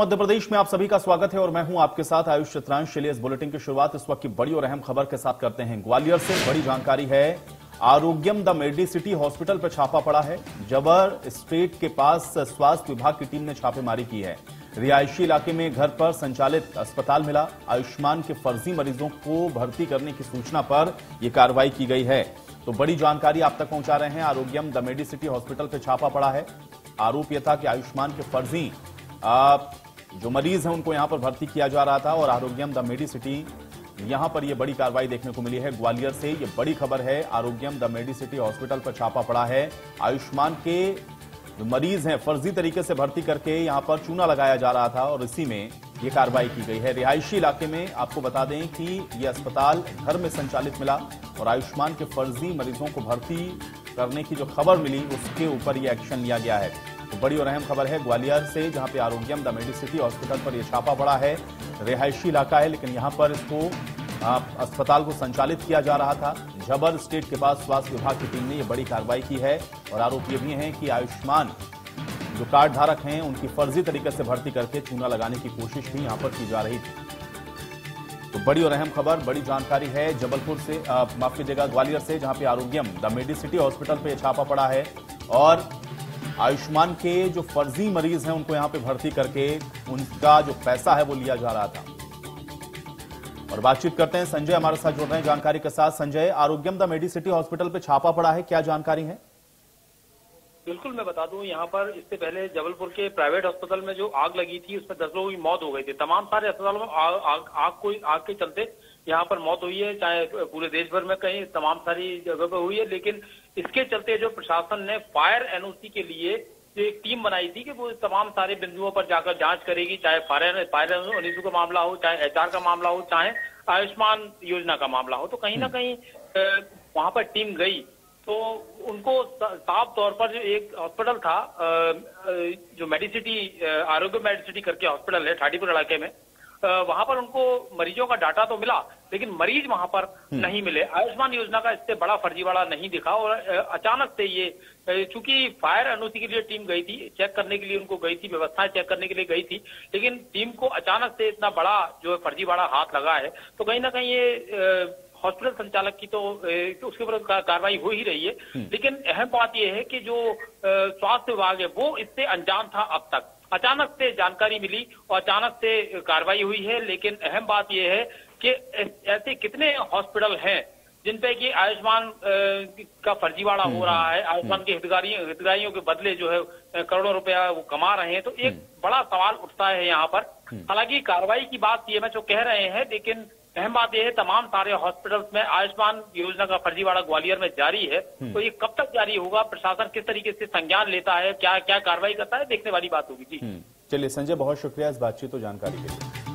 मध्य प्रदेश में आप सभी का स्वागत है और मैं हूँ आपके साथ आयुष चित्रांश। चलिए, इस बुलेटिन की शुरुआत इस वक्त की बड़ी और अहम खबर के साथ करते हैं। ग्वालियर से बड़ी जानकारी है, आरोग्यम द मेडिसिटी हॉस्पिटल पर छापा पड़ा है। जबर स्ट्रीट के पास स्वास्थ्य विभाग की टीम ने छापेमारी की है। रिहायशी इलाके में घर पर संचालित अस्पताल मिला। आयुष्मान के फर्जी मरीजों को भर्ती करने की सूचना पर यह कार्रवाई की गई है। तो बड़ी जानकारी आप तक पहुँचा रहे हैं। आरोग्यम द मेडिसिटी हॉस्पिटल पर छापा पड़ा है। आरोप यह था कि आयुष्मान के फर्जी जो मरीज़ हैं, उनको यहाँ पर भर्ती किया जा रहा था और आरोग्यम द मेडिसिटी, यहाँ पर यह बड़ी कार्रवाई देखने को मिली है। ग्वालियर से यह बड़ी खबर है, आरोग्यम द मेडिसिटी हॉस्पिटल पर छापा पड़ा है। आयुष्मान के जो मरीज़ हैं, फर्जी तरीके से भर्ती करके यहाँ पर चूना लगाया जा रहा था और इसी में यह कार्रवाई की गई है। रिहायशी इलाके में आपको बता दें कि यह अस्पताल घर में संचालित मिला और आयुष्मान के फर्जी मरीजों को भर्ती करने की जो खबर मिली, उसके ऊपर यह एक्शन लिया गया है। बड़ी और अहम खबर है, ग्वालियर से, जहाँ पे आरोग्यम द मेडिसिटी हॉस्पिटल पर यह छापा पड़ा है। रिहायशी इलाका है, लेकिन यहाँ पर इसको अस्पताल को संचालित किया जा रहा था। जबर स्टेट के पास स्वास्थ्य विभाग की टीम ने यह बड़ी कार्रवाई की है और आरोप यह भी है कि आयुष्मान जो कार्ड धारक हैं, उनकी फर्जी तरीके से भर्ती करके चूना लगाने की कोशिश भी यहाँ पर की जा रही थी। तो बड़ी और अहम खबर, बड़ी जानकारी है जबलपुर से माफ़ कीजिएगा, ग्वालियर से, जहाँ पे आरोग्यम द मेडिसिटी हॉस्पिटल पे छापा पड़ा है। और आयुष्मान के जो फर्जी मरीज़ हैं उनको यहाँ पे भर्ती करके उनका जो पैसा है वो लिया जा रहा था। और बातचीत करते हैं संजय हमारे साथ जुड़ रहे हैं जानकारी के साथ। Sanjay Arogyam the medicity hospital पे छापा पड़ा है क्या जानकारी है? बिल्कुल मैं बता दूँ यहाँ पर इससे पहले जबलपुर के प्राइवेट अस्पताल में जो आग लगी थी उसमें दस लोगों की मौत हो गई थी। तमाम सारे अस्पतालों में आग आग, आग को आग के चलते यहाँ पर मौत हुई है चाहे पूरे देश भर में कहीं तमाम सारी जगह पर हुई है लेकिन इसके चलते जो प्रशासन ने फायर एनओसी के लिए जो एक टीम बनाई थी कि वो तमाम सारे बिंदुओं पर जाकर जाँच करेगी चाहे फायर फायर एनओसी का मामला हो चाहे एचआर का मामला हो चाहे आयुष्मान योजना का मामला हो तो कहीं ना कहीं वहाँ पर टीम गई। तो उनको साफ़ तौर पर जो एक हॉस्पिटल था जो मेडिसिटी आरोग्य मेडिसिटी करके हॉस्पिटल है ठाटीपुर इलाके में वहाँ पर उनको मरीजों का डाटा तो मिला लेकिन मरीज़ वहाँ पर हम्म। नहीं मिले आयुष्मान योजना का इससे बड़ा फर्जीवाड़ा नहीं दिखा और अचानक से ये चूँकि फायर एनओसी के लिए टीम गई थी चेक करने के लिए उनको गई थी व्यवस्थाएँ चेक करने के लिए गई थी लेकिन टीम को अचानक से इतना बड़ा जो फर्जीवाड़ा हाथ लगा है तो कहीं ना कहीं ये हॉस्पिटल संचालक की तो, तो उसके ऊपर कार्रवाई हो ही रही है हम्म। लेकिन अहम बात यह है कि जो स्वास्थ्य विभाग है वो इससे अनजान था अब तक अचानक से जानकारी मिली और अचानक से कार्रवाई हुई है लेकिन अहम बात यह है कि ऐसे कितने हॉस्पिटल हैं जिन पे कि आयुष्मान का फर्जीवाड़ा हो रहा है हम्म। आयुष्मान के हितगारियों हितगारियों के बदले जो है करोड़ों रुपया वो कमा रहे हैं तो एक हम्म। बड़ा सवाल उठता है यहाँ पर हालाँकि कार्रवाई की बात ये मैं जो कह रहे हैं लेकिन अहम बात यह है तमाम सारे हॉस्पिटल्स में आयुष्मान योजना का फर्जीवाड़ा ग्वालियर में जारी है हम्म। तो ये कब तक जारी होगा प्रशासन किस तरीके से संज्ञान लेता है क्या क्या कार्रवाई करता है देखने वाली बात होगी जी हम्म। चलिए संजय बहुत शुक्रिया इस बातचीत और जानकारी के लिए